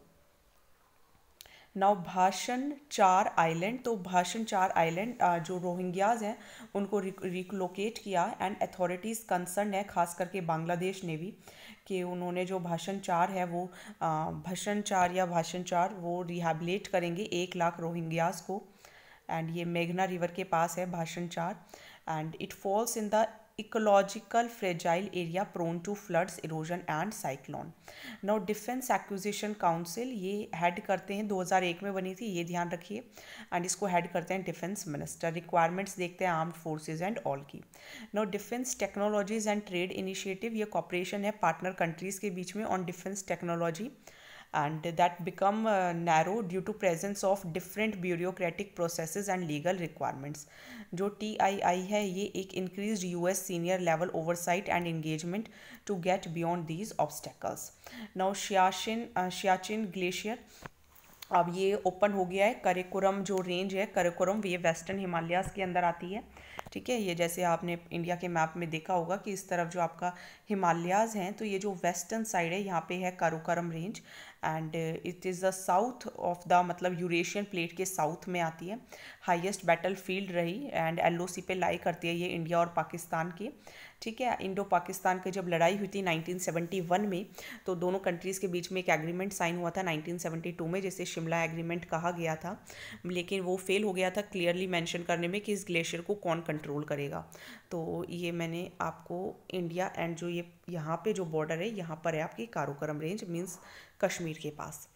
now Bhasan Char island तो भाषण चार आइलैंड जो रोहिंग्याज हैं, उनको रिलोकेट किया एंड अथॉरिटीज़ कंसर्न है, खास करके बांग्लादेश ने भी, कि उन्होंने जो भाषण चार है, वो भाषण चार या भाषण चार, वो रिहेबलेट करेंगे एक लाख रोहिंग्याज को। एंड ये मेघना रिवर के पास है Bhasan Char. And it falls in the ecological fragile area prone to floods erosion and cyclone now defence acquisition council ये हेड करते हैं 2001 में बनी थी, ये ध्यान रखिए। एंड इसको हेड करते हैं डिफेंस मिनिस्टर रिक्वायरमेंट्स देखते हैं आर्म्ड फोर्सेज एंड ऑल की। Now defence technologies and trade initiative ये कॉपरेशन है पार्टनर कंट्रीज़ के बीच में on defence technology and that become uh, narrow due to presence of different bureaucratic processes and legal requirements. जो T I I है ये एक increase U S senior level oversight and engagement to get beyond these obstacles now Siachen Siachen glacier अब ये open हो गया है। करेकुरम जो रेंज है करेकुरम ये वेस्टर्न हिमालयाज़ के अंदर आती है। ठीक है? ये जैसे आपने इंडिया के मैप में देखा होगा कि इस तरफ़ जो आपका हिमालयाज़ हैं तो ये जो वेस्टर्न साइड है यहाँ पे है Karakoram range and it is the south of the मतलब यूरेशियन प्लेट के साउथ में आती है। हाईएस्ट बैटल फ़ील्ड रही एंड एलओसी पे लाई करती है ये इंडिया और पाकिस्तान की। ठीक है इंडो पाकिस्तान की जब लड़ाई हुई थी 1971 में तो दोनों कंट्रीज़ के बीच में एक एग्रीमेंट साइन हुआ था 1972 में, जिसे शिमला एग्रीमेंट कहा गया था। लेकिन वो फेल हो गया था क्लियरली मेंशन करने में कि इस ग्लेशियर को कौन कंट्रोल करेगा। तो ये मैंने आपको इंडिया एंड जो ये यहाँ पे जो बॉर्डर है, यहाँ पर है आपकी कारोकरम रेंज मीन्स कश्मीर के पास।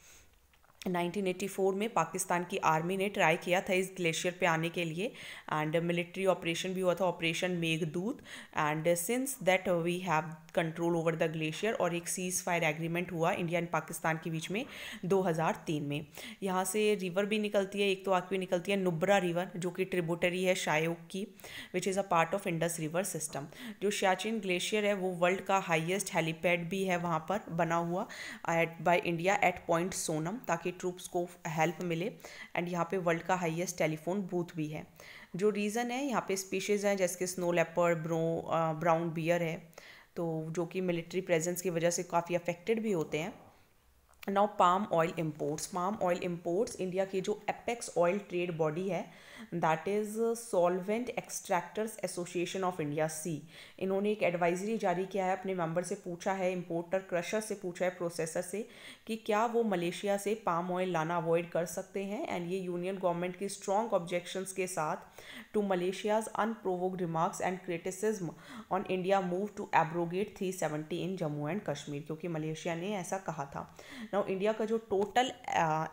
1984 में पाकिस्तान की आर्मी ने ट्राई किया था इस ग्लेशियर पे आने के लिए एंड मिलिट्री ऑपरेशन भी हुआ था operation Meghdoot and since that we have control over the glacier और एक सीज फायर एग्रीमेंट हुआ इंडिया एंड पाकिस्तान के बीच में 2003 में। यहाँ से रिवर भी निकलती है, एक तो आखिर निकलती है, नुब्रा रिवर जो कि ट्रिब्यूटरी है शायोग की which is a part of Indus river system जो शाचिन ग्लेशियर है, वो वर्ल्ड का हाइएस्ट हेलीपैड भी है वहाँ पर बना हुआ at by India at point Sonam ताकि ट्रूप्स को हेल्प मिले। एंड यहाँ पे वर्ल्ड का हाइएस्ट टेलीफोन बूथ भी है। जो रीज़न है, यहाँ पे स्पीशीज़ हैं, जैसे कि snow leopard bro brown bear है। तो जो कि मिलिट्री प्रेजेंस की वजह से काफ़ी अफेक्टेड भी होते हैं। Now palm oil imports palm oil imports India की जो एपेक्स ऑयल ट्रेड बॉडी है that is solvent extractors association of India सी इन्होंने एक एडवाइजरी जारी किया है, अपने मेंबर से पूछा है इम्पोर्टर क्रशर से पूछा है प्रोसेसर से, कि क्या वो मलेशिया से पाम ऑयल लाना अवॉइड कर सकते हैं? एंड ये यूनियन गवर्नमेंट की स्ट्रॉन्ग ऑब्जेक्शंस के साथ to Malaysia's unprovoked remarks and criticism on India move to abrogate three seventy in Jammu and Kashmir क्योंकि मलेशिया ने ऐसा कहा था। नाउ इंडिया का जो total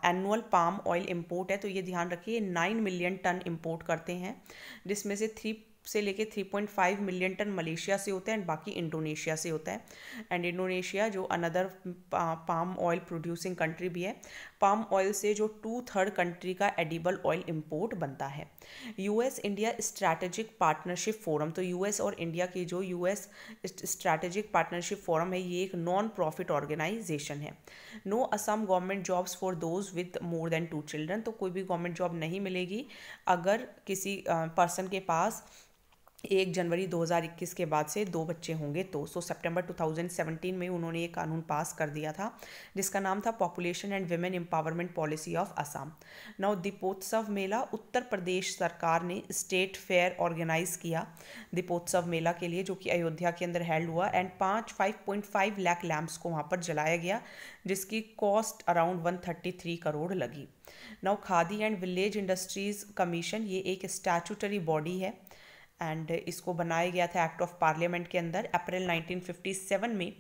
annual palm oil import है तो ये ध्यान रखिए नाइन मिलियन टन इम्पोर्ट करते हैं, जिसमें से थ्री से लेके 3.5 मिलियन टन मलेशिया से होता है एंड बाकी इंडोनेशिया से होता है। एंड इंडोनेशिया जो another palm oil producing country भी है पाम ऑयल से जो टू थर्ड कंट्री का एडिबल ऑयल इंपोर्ट बनता है। US India strategic partnership forum तो यूएस और इंडिया की जो यूएस स्ट्रैटेजिक पार्टनरशिप फोरम है, ये एक नॉन प्रॉफिट ऑर्गेनाइजेशन है। No Assam government jobs for those with more than two children तो कोई भी गवर्नमेंट जॉब नहीं मिलेगी। अगर किसी पर्सन के पास एक जनवरी 2021 के बाद से दो बच्चे होंगे तो सो सितंबर 2017 में उन्होंने ये कानून पास कर दिया था, जिसका नाम था population and women empowerment policy of Assam now Deepotsav मेला उत्तर प्रदेश सरकार ने स्टेट फेयर ऑर्गेनाइज किया दीपोत्सव मेला के लिए, जो कि अयोध्या के अंदर हेल्ड हुआ एंड पाँच five point five lakh lamps को वहाँ पर जलाया गया, जिसकी cost around one thirty three crore लगी. Now Khadi and village industries commission ये एक स्टैचूटरी बॉडी है एंड इसको बनाया गया था एक्ट ऑफ़ पार्लियामेंट के अंदर अप्रैल 1957 में।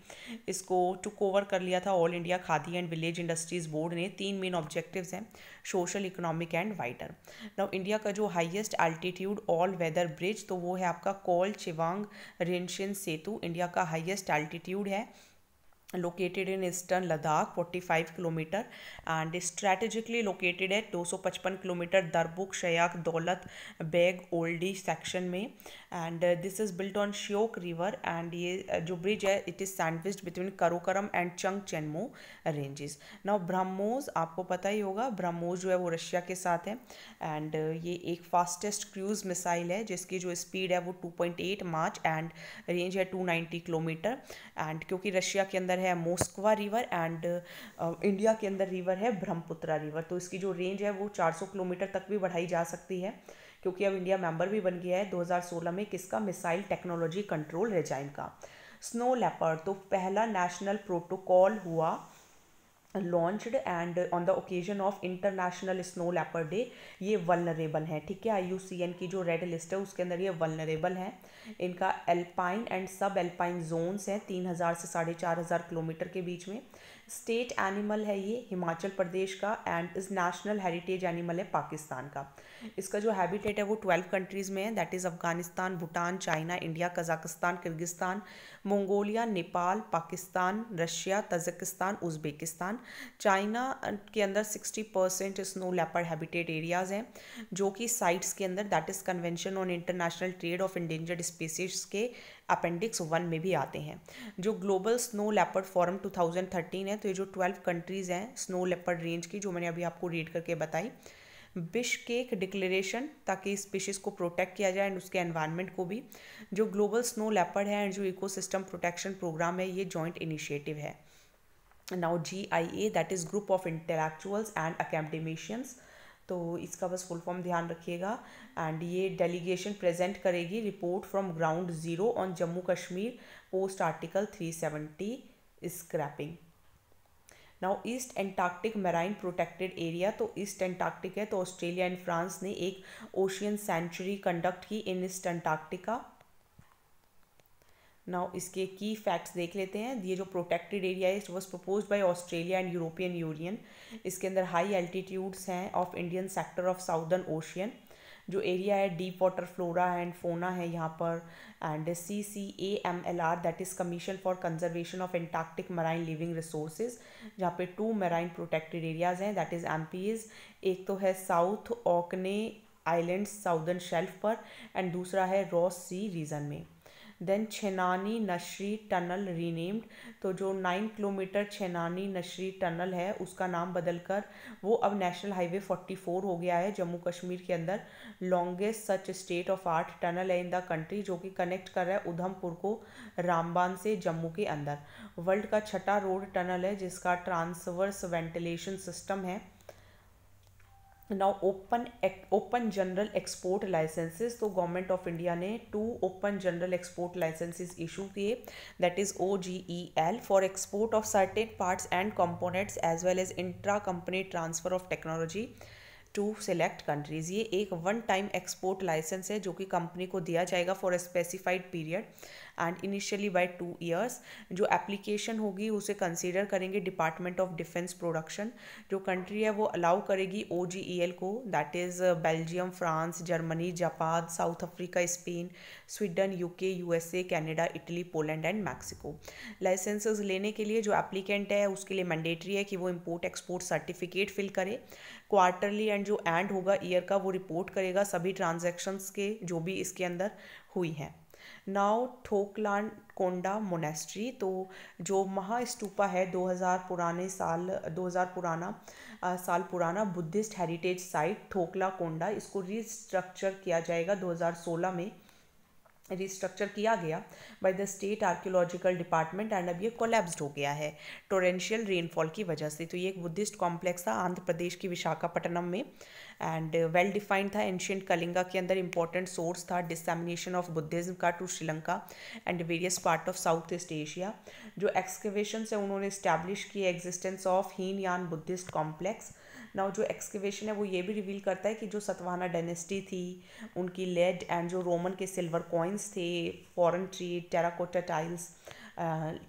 इसको टुक ओवर कर लिया था all India Khadi and village industries board ने। तीन मेन ऑब्जेक्टिव्स हैं social economic and wider now India का जो highest altitude all weather bridge तो वो है आपका कोल चिवांग रेंशियन सेतु इंडिया का हाइएस्ट अल्टीट्यूड है। Located in eastern Ladakh 45 km and strategically located at 255 kilometer Darbuk Shayak Daulat Beg Oldie section में and this is built on Shyok river and ये जो bridge है it is sandwiched between Karakoram and Chang Chenmo ranges now BrahMos आपको पता ही होगा ब्रह्मोस जो है वो रशिया के साथ है एंड uh, ये एक फास्टेस्ट क्रूज मिसाइल है जिसकी जो स्पीड है वो 2.8 मार्च एंड रेंज है 290 किलोमीटर एंड क्योंकि रशिया के अंदर है मोस्कवा रिवर एंड इंडिया के अंदर रिवर है ब्रह्मपुत्रा रिवर तो इसकी जो रेंज है वो 400 किलोमीटर तक भी बढ़ाई जा सकती है. क्योंकि अब इंडिया मेंबर भी बन गया है 2016 में किसका? मिसाइल टेक्नोलॉजी कंट्रोल रेजाइम का। स्नो लेपर तो पहला नेशनल प्रोटोकॉल हुआ launched and on the occasion of international snow leopard day ये वलनरेबल हैं, ठीक है? आईयूसीएन की जो रेड लिस्ट है, उसके अंदर ये वलनरेबल हैं। इनका alpine and sub alpine zones हैं, तीन हज़ार से साढ़े चार हज़ार किलोमीटर के बीच में। स्टेट एनिमल है ये, हिमाचल प्रदेश का and is national heritage animal है पाकिस्तान का। इसका जो हैबिटेट है वो ट्वेल्व कंट्रीज़ में है that is Afghanistan, Bhutan, China, India, Kazakhstan, Kyrgyzstan, Mongolia, Nepal, Pakistan, Russia, Tajikistan, Uzbekistan. China के अंदर sixty percent snow leopard habitat areas हैं, जो कि साइट्स के अंदर that is convention on international trade of endangered species के appendix one में भी आते हैं। जो ग्लोबल स्नो लेपर्ड फॉरम 2013 है तो ये जो 12 कंट्रीज़ हैं, स्नो लेपर्ड रेंज की, जो मैंने अभी आपको रीड करके बताई बिशकेक डिक्लेरेशन ताकि स्पीशीज़ को प्रोटेक्ट किया जाए एंड उसके एनवायरनमेंट को भी। जो ग्लोबल स्नो लेपर्ड है एंड जो इकोसिस्टम प्रोटेक्शन प्रोग्राम है, ये जॉइंट इनिशिएटिव है। Now G I A that is group of intellectuals and academicians. तो इसका बस फुल फॉर्म ध्यान रखिएगा। एंड ये डेलीगेशन प्रेजेंट करेगी report from ground zero on Jammu Kashmir post article three seventy scrapping now east Antarctic marine protected area तो east Antarctic है तो ऑस्ट्रेलिया एंड फ्रांस ने एक ओशियन सेंचुरी कंडक्ट की इन ईस्ट एंटार्क्टिका नाउ इसके की facts देख लेते हैं। ये जो प्रोटेक्टेड एरिया है was propose by Australia and European union इसके अंदर हाई एल्टीट्यूड्स हैं of Indian sector of southern ocean जो एरिया है deep water flora and fauna है यहाँ पर। And C C A M L R that is commission for conservation of Antarctic marine living resources जहाँ पे two marine protected areas हैं that is M एक तो है south Orkney islands southern shelf पर. एंड दूसरा है रॉस सी region में। Then Chenani Nashri tunnel renamed तो जो nine kilometre Chenani Nashri tunnel है, उसका नाम बदलकर वो अब नेशनल हाईवे 44 हो गया है, जम्मू कश्मीर के अंदर. Longest such state of art tunnel है इन द कंट्री जो कि कनेक्ट कर रहा है उधमपुर को रामबान से जम्मू के अंदर. वर्ल्ड का छठा रोड टनल है, जिसका ट्रांसवर्स वेंटिलेशन सिस्टम है. Now open open general export licences तो गवर्नमेंट ऑफ़ इंडिया ने two open general export licences issue किए. That is O G E L for export of certain parts and components as well as intra company transfer of technology to select countries ये एक one time export licence है जो कि company को दिया जाएगा for a specified period and initially by two years जो application होगी, उसे कंसिडर करेंगे डिपार्टमेंट ऑफ़ डिफेंस प्रोडक्शन जो कंट्री है, वो अलाउ करेगी ओ जी ई एल को that is Belgium France Germany Japan South Africa Spain Sweden UK USA Canada Italy Poland and Mexico licences लेने के लिए जो एप्लीकेंट है, उसके लिए मैंडेटरी है कि वो इम्पोर्ट एक्सपोर्ट सर्टिफिकेट फिल करे. क्वार्टरली एंड जो एंड होगा ईयर का, वो रिपोर्ट करेगा सभी ट्रांजेक्शन्स के, जो भी इसके अंदर हुई हैं। नाउ ठोकलान कोंडा मोनेस्ट्री तो जो महास्तूपा है 2000 पुराने साल 2000 पुराना आ, साल पुराना Buddhist heritage site Thotlakonda. इसको रिस्ट्रक्चर किया जाएगा 2016 में। रिस्ट्रक्चर किया गया by the state archaeological department and अब ये कोलेप्स्ड हो गया है टोरेंशियल रेनफॉल की वजह से। तो ये एक बुद्धिस्ट कॉम्प्लेक्स था आंध्र प्रदेश की विशाखापट्टनम में। एंड वेल डिफाइंड था एंशियंट कलिंगा के अंदर इंपॉर्टेंट सोर्स था डिसमिनेशन ऑफ़ बुद्धिज्म का to Sri Lanka and various part of south east Asia जो एक्सकवेशन है, उन्होंने इस्टेब्लिश की existence of Hinayana Buddhist complex now जो एक्सकवेशन है, वो ये भी रिवील करता है कि जो सतवाना डायनेस्टी थी, उनकी लेड एंड जो रोमन के सिल्वर कॉइन्स थे foreign tree terracotta tiles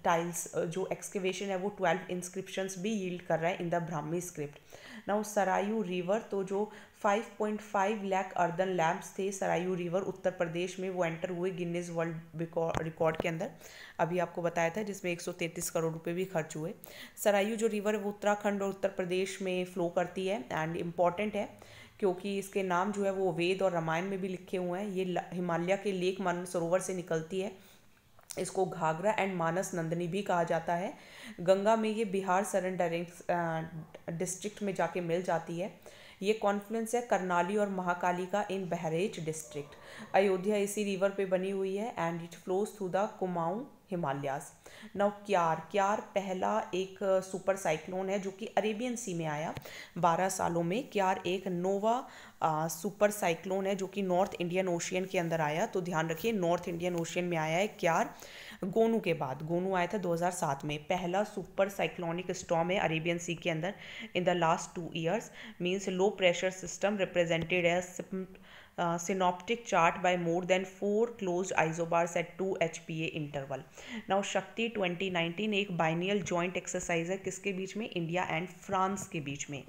tiles जो एक्सकेवेशन है, वो ट्वेल्व इंस्क्रिप्शंस भी यील्ड कर रहा है in the Brahmi script now Sarayu river तो जो 5.5 लाख अर्दन लैम्प्स थे सरायू रिवर उत्तर प्रदेश में, वो एंटर हुए गिनीज वर्ल्ड रिकॉर्ड के अंदर. अभी आपको बताया था, जिसमें 133 करोड़ रुपए भी खर्च हुए. सरायू जो रिवर वो उत्तराखंड और उत्तर प्रदेश में फ्लो करती है एंड इंपॉर्टेंट है, क्योंकि इसके नाम जो है, वो वेद और रामायण में भी लिखे हुए हैं. ये हिमालय के लेक मान सरोवर से निकलती है. इसको घाघरा एंड मानस नंदनी भी कहा जाता है। गंगा में ये बिहार सरन डिस्ट्रिक्ट में जाके मिल जाती है। ये कॉन्फ्लुएंस है करनाली और महाकाली का इन बहरेज डिस्ट्रिक्ट अयोध्या इसी रिवर पे बनी हुई है and it flows through the Kumaon Himalayas. Now Kyarr Kyarr पहला एक सुपर साइक्लोन है जो कि अरेबियन सी में आया। 12 सालों में क्यार एक नोवा आ, सुपर साइक्लोन है जो कि नॉर्थ इंडियन ओशियन के अंदर आया। तो ध्यान रखिए नॉर्थ इंडियन ओशियन में आया है क्यार गोनू के बाद। गोनू आया था 2007 में। पहला सुपर साइक्लोनिक स्टॉम है अरेबियन सी के अंदर in the last two years means low pressure system represented as synoptic chart by more than four closed isobars at 2 HPA interval. Now शक्ति 2019 एक बाइनियल जॉइंट एक्सरसाइज है, किसके बीच में? India and France के बीच में।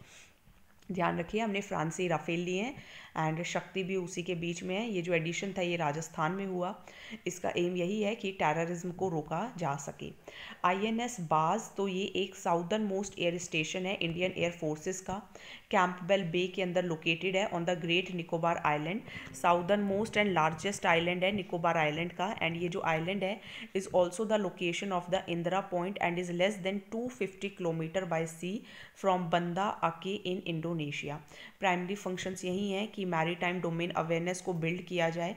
ध्यान रखिए, हमने फ्रांसी राफेल लिए हैं एंड शक्ति भी उसी के बीच में है। ये जो एडिशन था, ये राजस्थान में हुआ। इसका एम यही है कि टेररिज्म को रोका जा सके। आईएनएस बाज तो ये एक साउदर्न मोस्ट एयर स्टेशन है इंडियन एयर फोर्सेस का। कैंपबेल बे के अंदर लोकेटेड है on the great Nicobar island southern most and largest island है निकोबार आइलैंड का. एंड ये जो आइलैंड है is also the location of the Indira point and is less than two fifty kilometre by sea from Banda Aceh in Indonesia primary functions यही हैं कि maritime domain awareness को build किया जाए.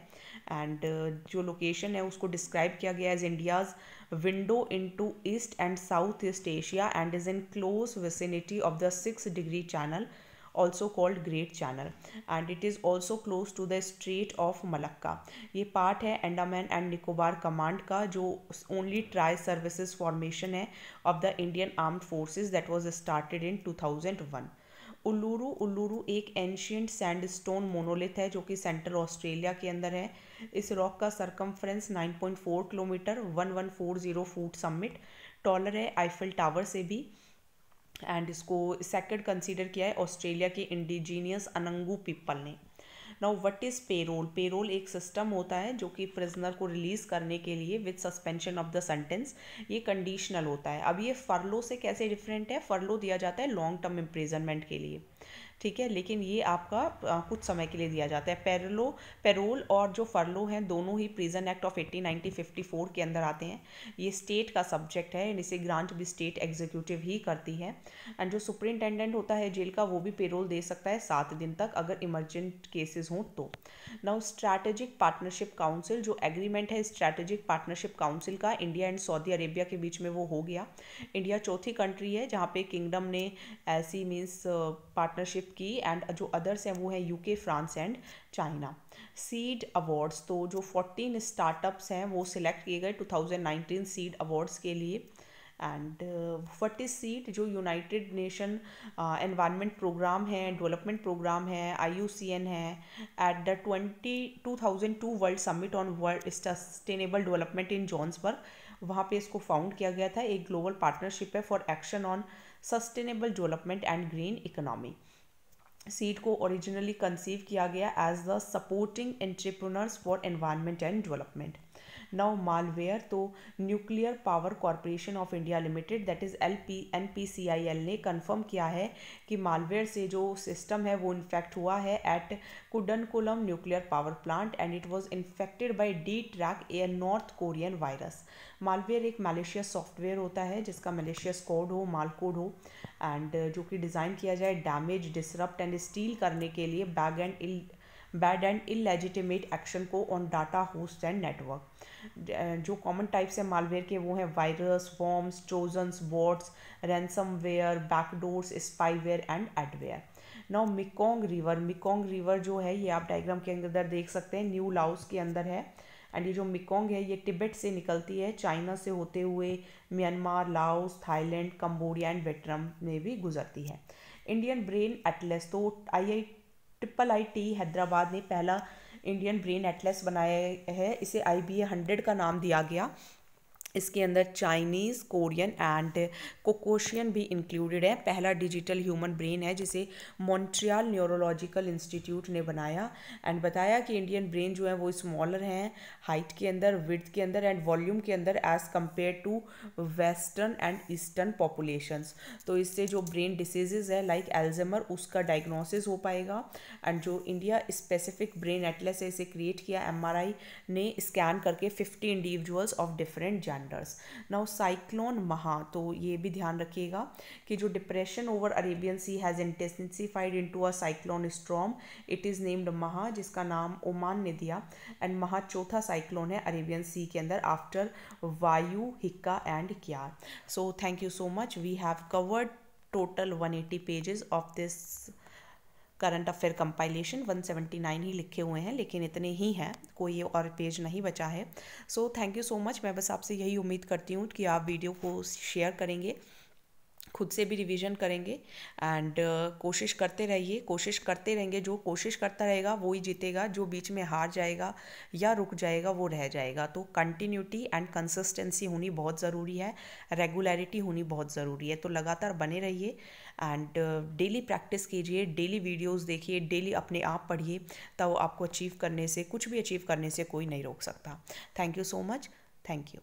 And uh, जो location है उसको describe किया गया as India's window into east and south east Asia and is in close vicinity of the six degree channel also called Great Channel and it is also close to the Strait of Malacca. ये part है Andaman and Nicobar command का, जो only tri services formation है of the Indian armed forces that was started in 2001. Uluru Uluru एक ancient sandstone monolith है जो कि central Australia के अंदर है इस रॉक का circumference 9.4 kilometre 1140 foot summit taller है आईफिल टावर से भी एंड इसको सेकेंड कंसीडर किया है ऑस्ट्रेलिया के इंडिजीनियस अनंगू पीपल ने। Now what is parole parole एक सिस्टम होता है जो कि प्रिजनर को रिलीज़ करने के लिए with suspension of the sentence ये कंडीशनल होता है। अब ये फरलो से कैसे डिफरेंट है? फरलो दिया जाता है लॉन्ग टर्म इम्प्रिजनमेंट के लिए। ठीक है, लेकिन ये आपका कुछ समय के लिए दिया जाता है। पैरलो, पैरोल और जो फरलो हैं, दोनों ही prison act of eighteen nineteen के अंदर आते हैं। ये स्टेट का सब्जेक्ट है इसे ग्रांट भी स्टेट एग्जीक्यूटिव ही करती है। एंड जो सुपरिंटेंडेंट होता है जेल का, वो भी पेरोल दे सकता है सात दिन तक, अगर इमरजेंट केसेस हों तो। नाउ स्ट्रैटेजिक पार्टनरशिप काउंसिल जो एग्रीमेंट है स्ट्रैटेजिक पार्टनरशिप काउंसिल का इंडिया एंड सऊदी अरेबिया के बीच में वो हो गया। इंडिया चौथी कंट्री है, जहाँ पे किंगडम ने ऐसी मीन्स पार्टनरशिप की एंड जो अदर्स हैं वो हैं UK France and China seed awards तो जो 14 स्टार्टअप्स हैं वो सिलेक्ट किए गए 2019 सीड अवार्ड्स के लिए. एंड फर्टी सीट जो यूनाइटेड नेशन एनवायरनमेंट प्रोग्राम है डेवलपमेंट प्रोग्राम है आई यू सी एन है. At the twenty two thousand two world summit on world sustainable development in Johannesburg वहाँ पे इसको फाउंड किया गया था. एक ग्लोबल पार्टनरशिप है for action on sustainable development and green economy SEED को ओरिजिनली कंसीव किया गया as the supporting entrepreneurs for environment and development now malware तो nuclear power corporation of India limited that is L P N P C I L ने confirm किया है कि malware से जो सिस्टम है, वो इन्फेक्ट हुआ है at Kudankulam nuclear power plant and it was infected by D track a North Korean virus malware एक मलेशियस सॉफ्टवेयर होता है, जिसका मलेशियस कोड हो माल कोड हो एंड जो कि डिज़ाइन किया जाए डैमेज डिसरप्ट एंड स्टील करने के लिए bag and bad and illegitimate action को on data host and network जो कॉमन टाइप्स है मालवेयर के, वो हैं virus forms trojans bots ransomware backdoors spyware and adware now Mekong river Mekong river जो है, ये आप डायग्राम के अंदर देख सकते हैं न्यू लाउस के अंदर है. एंड ये जो मिकोंग है, ये टिबेट से निकलती है चाइना से होते हुए Myanmar Laos Thailand Cambodia and Vietnam में भी गुजरती है. इंडियन ब्रेन एटलेस तो I I triple I T Hyderabad ने पहला इंडियन ब्रेन एटलस बनाया है। इसे आई बी ए हंड्रेड का नाम दिया गया। इसके अंदर चाइनीज़ कोरियन एंड कोकोशियन भी इंक्लूडेड है। पहला डिजिटल ह्यूमन ब्रेन है, जिसे मॉन्ट्रियल न्यूरोलॉजिकल इंस्टीट्यूट ने बनाया। एंड बताया कि इंडियन ब्रेन जो है, वो स्मॉलर हैं हाइट के अंदर विथ के अंदर एंड वॉल्यूम के अंदर as compare to western and eastern populations तो इससे जो ब्रेन डिसीजेज है लाइक like एल्जमर उसका डायग्नोसिस हो पाएगा। एंड जो इंडिया स्पेसिफिक ब्रेन एटलेस है, इसे क्रिएट किया। एमआरआई ने स्कैन करके फिफ्टी इंडिविजुअल्स ऑफ़ डिफरेंट जैन। स्टैंडर्ड्स नाउ साइक्लोन महा तो ये भी ध्यान रखिएगा कि जो depression over Arabian sea has intensified into a cyclone storm it is named Maha जिसका नाम ओमान ने दिया। एंड महा चौथा साइक्लोन है अरेबियन सी के अंदर after Vayu Hikka and Kyarr so thank you so much we have covered total 180 pages of this current affair compilation 179 ही लिखे हुए हैं लेकिन इतने ही हैं कोई और पेज नहीं बचा है। So thank you so much मैं बस आपसे यही उम्मीद करती हूँ कि आप वीडियो को शेयर करेंगे खुद से भी रिवीजन करेंगे एंड uh, कोशिश करते रहिए कोशिश करते रहेंगे। जो कोशिश करता रहेगा वो ही जीतेगा। जो बीच में हार जाएगा या रुक जाएगा वो रह जाएगा। तो कंटिन्यूटी एंड कंसिस्टेंसी होनी बहुत ज़रूरी है। रेगुलरिटी होनी बहुत ज़रूरी है। तो लगातार बने रहिए। एंड डेली प्रैक्टिस कीजिए डेली वीडियोस देखिए डेली अपने आप पढ़िए, तब आपको अचीव करने से, कुछ भी अचीव करने से कोई नहीं रोक सकता। Thank you so much thank you